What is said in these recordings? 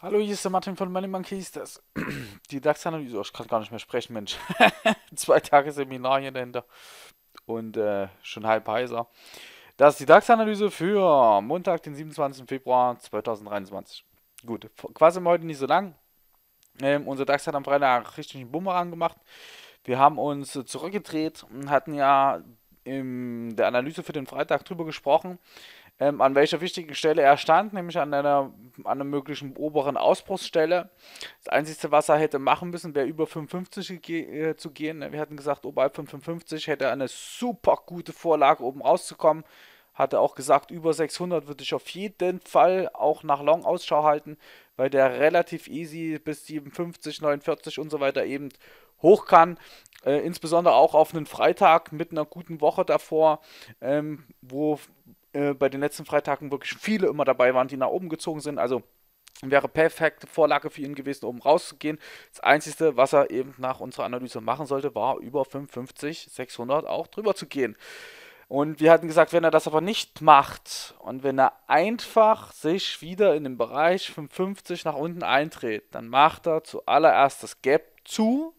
Hallo, hier ist der Martin von Money Monkeys. Das die DAX-Analyse. Oh, ich kann gar nicht mehr sprechen, Mensch. Zwei Tage Seminar hier dahinter. Und äh, schon halb heiser. Das ist die DAX-Analyse für Montag, den 27. Februar 2023. Gut, quasi heute nicht so lang. Ähm, unser DAX hat am Freitag richtig einen Bumerang gemacht. Wir haben uns zurückgedreht und hatten ja in der Analyse für den Freitag drüber gesprochen, ähm, an welcher wichtigen Stelle er stand, nämlich an einer, an einer möglichen oberen Ausbruchsstelle. Das Einzige, was er hätte machen müssen, wäre über 55 ge äh, zu gehen. Wir hatten gesagt, oberhalb von 55 hätte er eine super gute Vorlage, oben rauszukommen. Hatte auch gesagt, über 600 würde ich auf jeden Fall auch nach Long Ausschau halten, weil der relativ easy bis 57, 49 und so weiter eben hoch kann. Äh, insbesondere auch auf einen Freitag mit einer guten Woche davor, ähm, wo äh, bei den letzten Freitagen wirklich viele immer dabei waren, die nach oben gezogen sind. Also wäre perfekte Vorlage für ihn gewesen, um rauszugehen. Das Einzige, was er eben nach unserer Analyse machen sollte, war über 55, 600 auch drüber zu gehen. Und wir hatten gesagt, wenn er das aber nicht macht und wenn er einfach sich wieder in den Bereich 55 nach unten eintritt, dann macht er zuallererst das Gap zu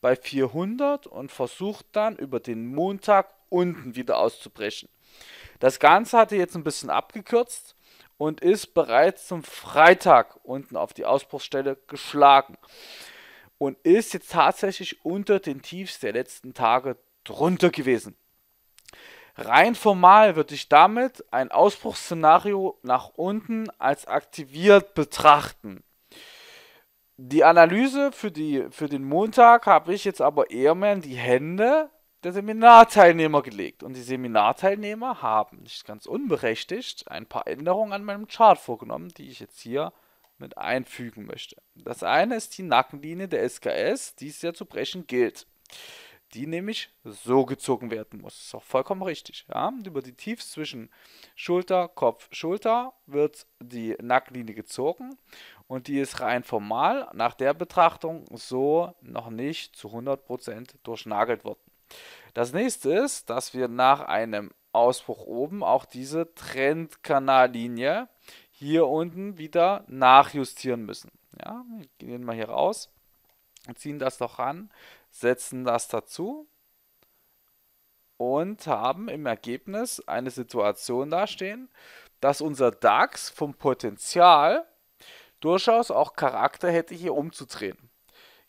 bei 400 und versucht dann über den Montag unten wieder auszubrechen. Das Ganze hatte jetzt ein bisschen abgekürzt und ist bereits zum Freitag unten auf die Ausbruchsstelle geschlagen und ist jetzt tatsächlich unter den Tiefs der letzten Tage drunter gewesen. Rein formal würde ich damit ein Ausbruchsszenario nach unten als aktiviert betrachten. Die Analyse für, die, für den Montag habe ich jetzt aber eher mehr in die Hände der Seminarteilnehmer gelegt. Und die Seminarteilnehmer haben nicht ganz unberechtigt ein paar Änderungen an meinem Chart vorgenommen, die ich jetzt hier mit einfügen möchte. Das eine ist die Nackenlinie der SKS, die es ja zu brechen gilt. Die nämlich so gezogen werden muss. Ist auch vollkommen richtig. Ja? Über die Tiefs zwischen Schulter, Kopf, Schulter wird die Nackenlinie gezogen und die ist rein formal nach der Betrachtung so noch nicht zu 100% durchnagelt worden. Das nächste ist, dass wir nach einem Ausbruch oben auch diese Trendkanallinie hier unten wieder nachjustieren müssen. Ja, wir gehen mal hier raus, ziehen das doch ran, setzen das dazu und haben im Ergebnis eine Situation dastehen, dass unser DAX vom Potenzial durchaus auch Charakter hätte, hier umzudrehen.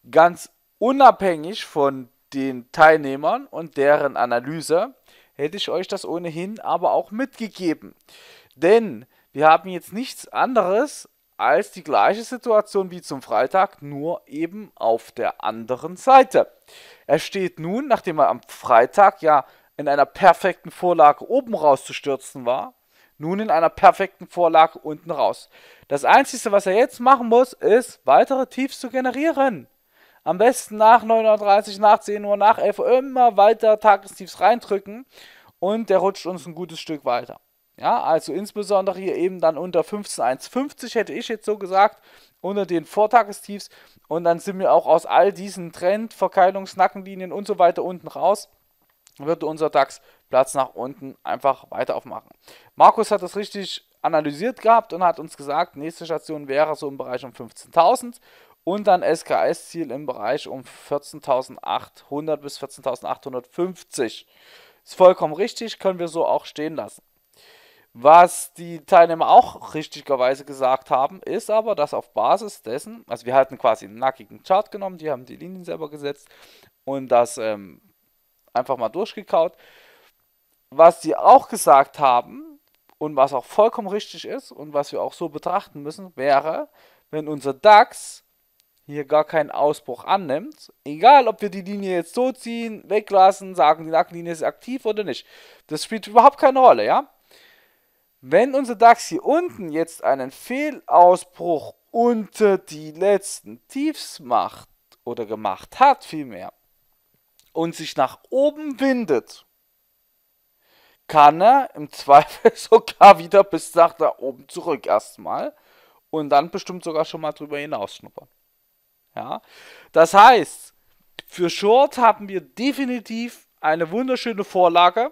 Ganz unabhängig von den Teilnehmern und deren Analyse hätte ich euch das ohnehin aber auch mitgegeben. Denn wir haben jetzt nichts anderes als die gleiche Situation wie zum Freitag, nur eben auf der anderen Seite. Er steht nun, nachdem er am Freitag ja in einer perfekten Vorlage oben rauszustürzen war, nun in einer perfekten Vorlage unten raus. Das Einzige, was er jetzt machen muss, ist weitere Tiefs zu generieren. Am besten nach 9.30 Uhr, nach 10 Uhr, nach 11 Uhr immer weiter Tagestiefs reindrücken und der rutscht uns ein gutes Stück weiter. Ja, also insbesondere hier eben dann unter 15.150 hätte ich jetzt so gesagt, unter den Vortagestiefs und dann sind wir auch aus all diesen Trend, Verkeilungsnackenlinien und so weiter unten raus, würde unser DAX Platz nach unten einfach weiter aufmachen. Markus hat das richtig analysiert gehabt und hat uns gesagt, nächste Station wäre so im Bereich um 15.000 und dann SKS-Ziel im Bereich um 14.800 bis 14.850. Ist vollkommen richtig, können wir so auch stehen lassen. Was die Teilnehmer auch richtigerweise gesagt haben, ist aber, dass auf Basis dessen, also wir hatten quasi einen nackigen Chart genommen, die haben die Linien selber gesetzt und das ähm, einfach mal durchgekaut. Was sie auch gesagt haben und was auch vollkommen richtig ist und was wir auch so betrachten müssen, wäre, wenn unser DAX hier gar keinen Ausbruch annimmt, egal ob wir die Linie jetzt so ziehen, weglassen, sagen, die Nackenlinie ist aktiv oder nicht, das spielt überhaupt keine Rolle, ja? Wenn unser DAX hier unten jetzt einen Fehlausbruch unter die letzten Tiefs macht oder gemacht hat vielmehr und sich nach oben windet, kann er im Zweifel sogar wieder bis nach da oben zurück erstmal und dann bestimmt sogar schon mal drüber hinaus schnuppern. Ja? Das heißt, für Short haben wir definitiv eine wunderschöne Vorlage.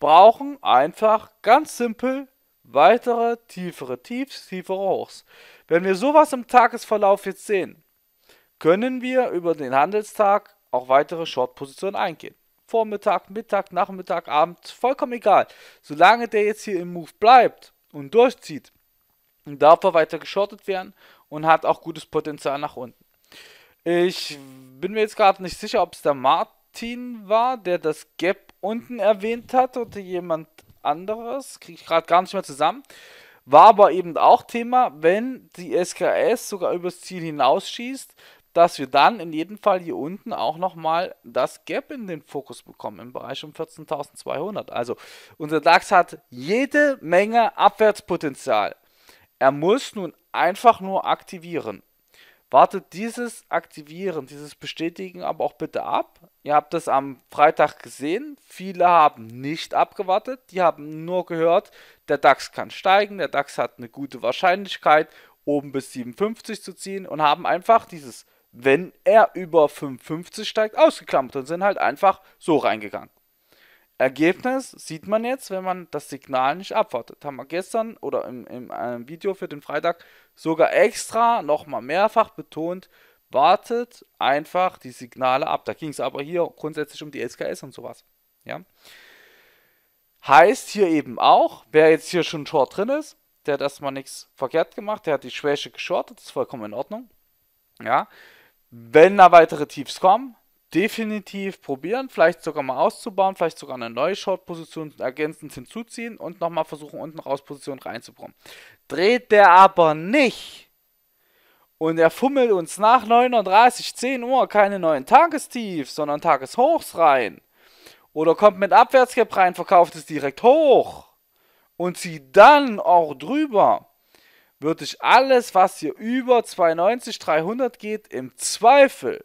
brauchen einfach ganz simpel weitere tiefere Tiefs, tiefere Hochs. Wenn wir sowas im Tagesverlauf jetzt sehen, können wir über den Handelstag auch weitere Short-Positionen eingehen. Vormittag, Mittag, Nachmittag, Abend, vollkommen egal. Solange der jetzt hier im Move bleibt und durchzieht, darf er weiter geschortet werden und hat auch gutes Potenzial nach unten. Ich bin mir jetzt gerade nicht sicher, ob es der Martin war, der das Gap unten erwähnt hat oder jemand anderes. Kriege ich gerade gar nicht mehr zusammen. War aber eben auch Thema, wenn die SKS sogar übers Ziel hinausschießt, dass wir dann in jedem Fall hier unten auch nochmal das Gap in den Fokus bekommen, im Bereich um 14.200. Also unser DAX hat jede Menge Abwärtspotenzial. Er muss nun einfach nur aktivieren. Wartet dieses Aktivieren, dieses Bestätigen aber auch bitte ab. Ihr habt das am Freitag gesehen. Viele haben nicht abgewartet. Die haben nur gehört, der DAX kann steigen, der DAX hat eine gute Wahrscheinlichkeit, oben bis 57 zu ziehen und haben einfach dieses, wenn er über 55 steigt, ausgeklammert und sind halt einfach so reingegangen. Ergebnis sieht man jetzt, wenn man das Signal nicht abwartet. Haben wir gestern oder im, im einem Video für den Freitag sogar extra nochmal mehrfach betont, wartet einfach die Signale ab. Da ging es aber hier grundsätzlich um die SKS und sowas. Ja. Heißt hier eben auch, wer jetzt hier schon Short drin ist, der hat erstmal nichts verkehrt gemacht, der hat die Schwäche geschortet, das ist vollkommen in Ordnung. Ja. Wenn da weitere Tiefs kommen, definitiv probieren, vielleicht sogar mal auszubauen, vielleicht sogar eine neue Short-Position ergänzend hinzuziehen und nochmal versuchen, unten raus Position reinzubekommen. Dreht der aber nicht und er fummelt uns nach 39, 10 Uhr keine neuen Tagestiefs, sondern Tageshochs rein oder kommt mit Abwärtsgap rein, verkauft es direkt hoch und zieht dann auch drüber, würde ich alles, was hier über 290, 300 geht, im Zweifel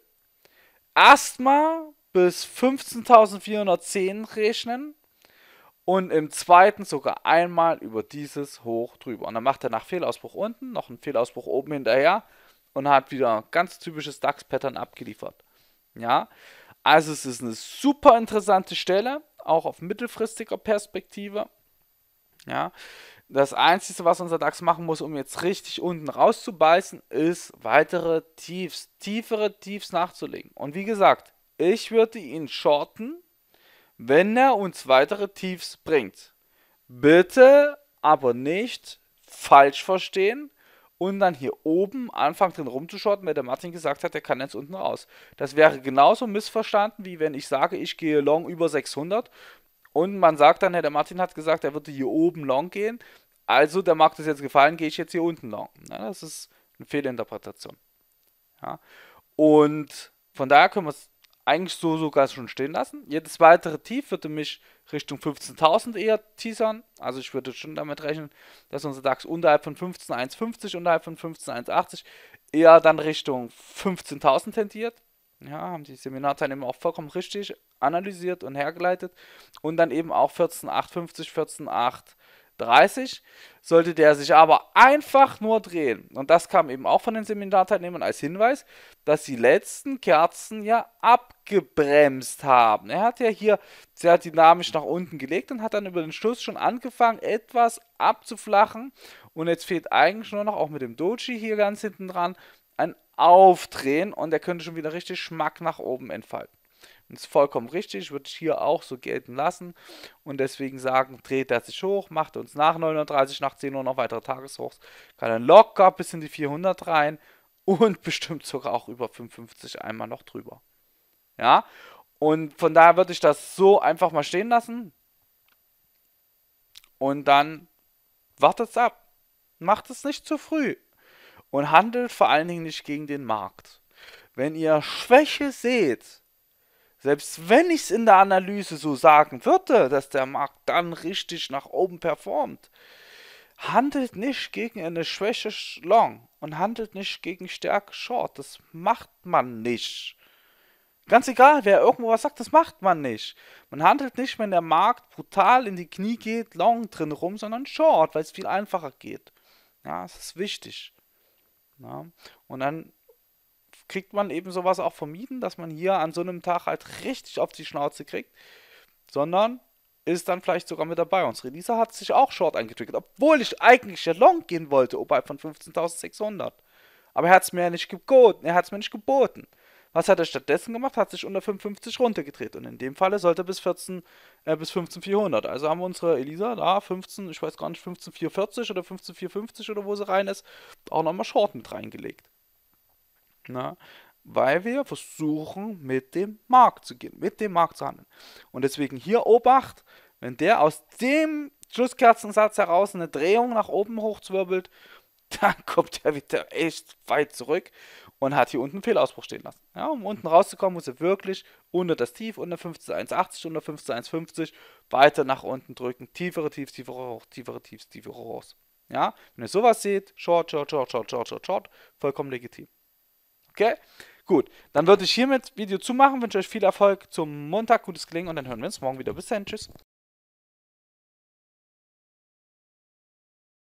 erstmal bis 15.410 rechnen und im zweiten sogar einmal über dieses hoch drüber. Und dann macht er nach Fehlausbruch unten noch einen Fehlausbruch oben hinterher und hat wieder ganz typisches DAX-Pattern abgeliefert. Ja, also es ist eine super interessante Stelle, auch auf mittelfristiger Perspektive. Ja, das Einzige, was unser DAX machen muss, um jetzt richtig unten rauszubeißen, ist weitere Tiefs, tiefere Tiefs nachzulegen. Und wie gesagt, ich würde ihn shorten, wenn er uns weitere Tiefs bringt. Bitte aber nicht falsch verstehen und dann hier oben anfangen drin rumzuschorten, weil der Martin gesagt hat, der kann jetzt unten raus. Das wäre genauso missverstanden, wie wenn ich sage, ich gehe long über 600 und man sagt dann, der Martin hat gesagt, er würde hier oben long gehen. Also, der mag das jetzt gefallen, gehe ich jetzt hier unten long. Ja, das ist eine Fehlinterpretation. Ja. Und von daher können wir es eigentlich so sogar schon stehen lassen. Jedes weitere Tief würde mich Richtung 15.000 eher teasern. Also ich würde schon damit rechnen, dass unser DAX unterhalb von 15.150, unterhalb von 15.180 eher dann Richtung 15.000 tendiert. Ja, haben die Seminarteilnehmer auch vollkommen richtig analysiert und hergeleitet. Und dann eben auch 14,850, 14,830. Sollte der sich aber einfach nur drehen, und das kam eben auch von den Seminarteilnehmern als Hinweis, dass die letzten Kerzen ja abgebremst haben. Er hat ja hier sehr dynamisch nach unten gelegt und hat dann über den Schluss schon angefangen, etwas abzuflachen. Und jetzt fehlt eigentlich nur noch, auch mit dem Doji hier ganz hinten dran, ein Aufdrehen und er könnte schon wieder richtig Schmack nach oben entfalten. Das ist vollkommen richtig, würde ich hier auch so gelten lassen und deswegen sagen, dreht er sich hoch, macht uns nach 39, nach 10 Uhr noch weitere Tageshochs, kann dann locker bis in die 400 rein und bestimmt sogar auch über 55 einmal noch drüber. Ja, und von daher würde ich das so einfach mal stehen lassen und dann wartet es ab. Macht es nicht zu früh und handelt vor allen Dingen nicht gegen den Markt. Wenn ihr Schwäche seht, selbst wenn ich es in der Analyse so sagen würde, dass der Markt dann richtig nach oben performt, handelt nicht gegen eine Schwäche Long und handelt nicht gegen Stärke Short. Das macht man nicht. Ganz egal, wer irgendwo was sagt, das macht man nicht. Man handelt nicht, wenn der Markt brutal in die Knie geht, Long drin rum, sondern Short, weil es viel einfacher geht. Ja, das ist wichtig. Ja? Und dann kriegt man eben sowas auch vermieden, dass man hier an so einem Tag halt richtig auf die Schnauze kriegt, sondern ist dann vielleicht sogar mit dabei. Unsere Lisa hat sich auch Short eingetriggert, obwohl ich eigentlich ja Long gehen wollte, oberhalb von 15.600. Aber er hat es mir ja nicht geboten. Er hat es mir nicht geboten. Was hat er stattdessen gemacht? Hat sich unter 55 runtergedreht. Und in dem Falle sollte er bis 14, äh, bis 15,400. Also haben wir unsere Elisa da 15, ich weiß gar nicht, 15,440 oder 15,450 oder wo sie rein ist, auch nochmal Short mit reingelegt. Na, weil wir versuchen, mit dem Markt zu gehen, mit dem Markt zu handeln. Und deswegen hier Obacht, wenn der aus dem Schlusskerzensatz heraus eine Drehung nach oben hochzwirbelt, dann kommt er wieder echt weit zurück und hat hier unten einen Fehlausbruch stehen lassen. Ja, um unten rauszukommen, muss er wirklich unter das Tief, unter 15,180, unter 15,150 weiter nach unten drücken. Tiefere Tiefs, tiefere Hoch, tiefere Tiefs, tiefere Hochs. Ja, wenn ihr sowas seht, Short, Short, Short, Short, Short, Short, Short, vollkommen legitim. Okay? Gut, dann würde ich hiermit Video zumachen, wünsche euch viel Erfolg zum Montag, gutes Gelingen und dann hören wir uns morgen wieder. Bis dann, tschüss.